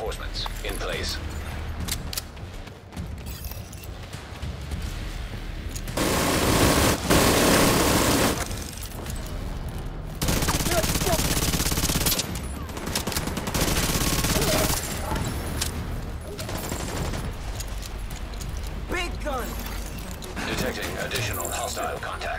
Reinforcements in place. Big gun! Detecting additional hostile contacts.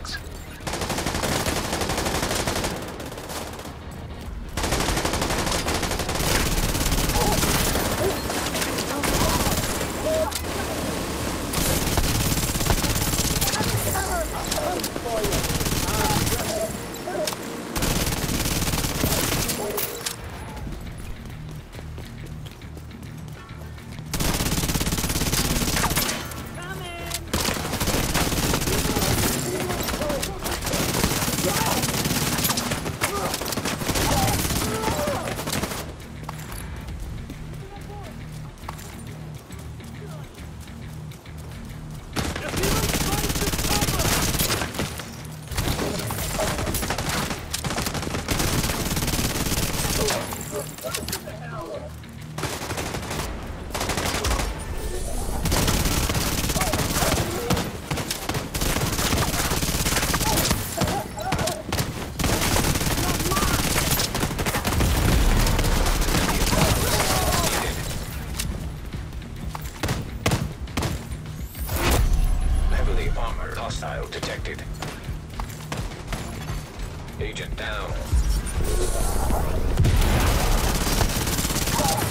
Hostile detected. Agent down. Serious